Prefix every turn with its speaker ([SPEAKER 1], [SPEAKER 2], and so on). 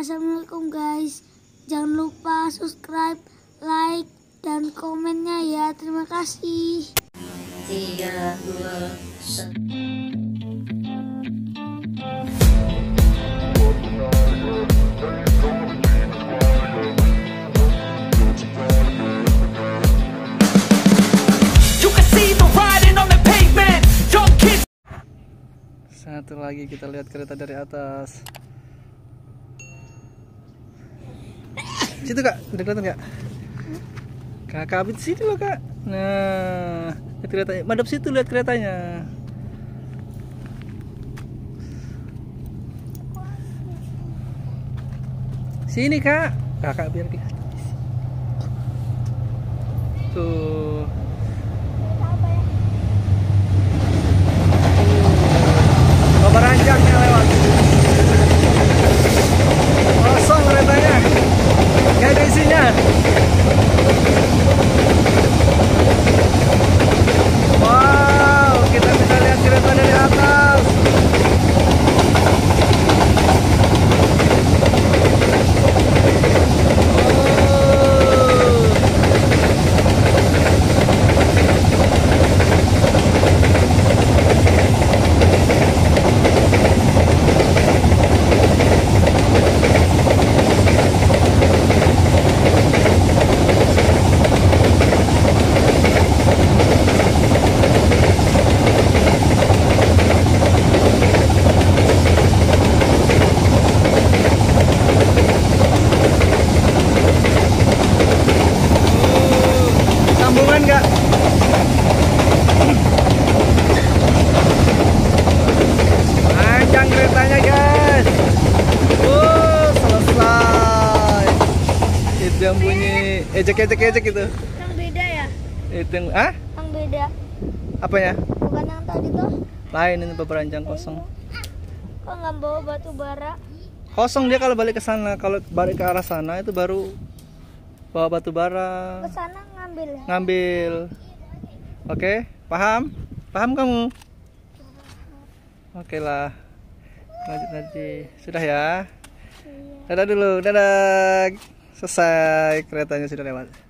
[SPEAKER 1] Assalamualaikum guys. Jangan lupa subscribe, like, dan komennya ya. Terima kasih.
[SPEAKER 2] tiga dua satu
[SPEAKER 3] You can see the riding on the pavement. Young kids.
[SPEAKER 4] Satu lagi kita lihat kereta dari atas. Situ kak, udah kelihatan kak? Kakak habis sini loh kak. Nah, lihat keretanya. Madep situ lihat keretanya. Sini kak, kakak biar kelihatan. Tuh. Bapak rancangnya lewat. Kosong keretanya. Gak ada isinya. Wow, kita bisa lihat kereta dari atas. Oh. Sambungan nggak? Panjang keretanya guys. Oh selesai. Itu yang bunyi ejek ejek ejek itu.
[SPEAKER 1] Yang beda ya?
[SPEAKER 4] Itu yang ah?
[SPEAKER 1] Yang beda.
[SPEAKER 4] Apanya?
[SPEAKER 1] Bukan yang tadi tuh.
[SPEAKER 4] Lain ini peranjang kosong.
[SPEAKER 1] Kok nggak bawa batu bara?
[SPEAKER 4] Kosong dia kalau balik ke sana. Kalau balik ke arah sana itu baru bawa batu bara.
[SPEAKER 1] Ke sana ngambil ya?
[SPEAKER 4] ngambil. Oke, paham? Paham kamu? Oke lah. Lanjut nanti. Sudah ya? Dadah dulu, dadah. Selesai keretanya sudah lewat.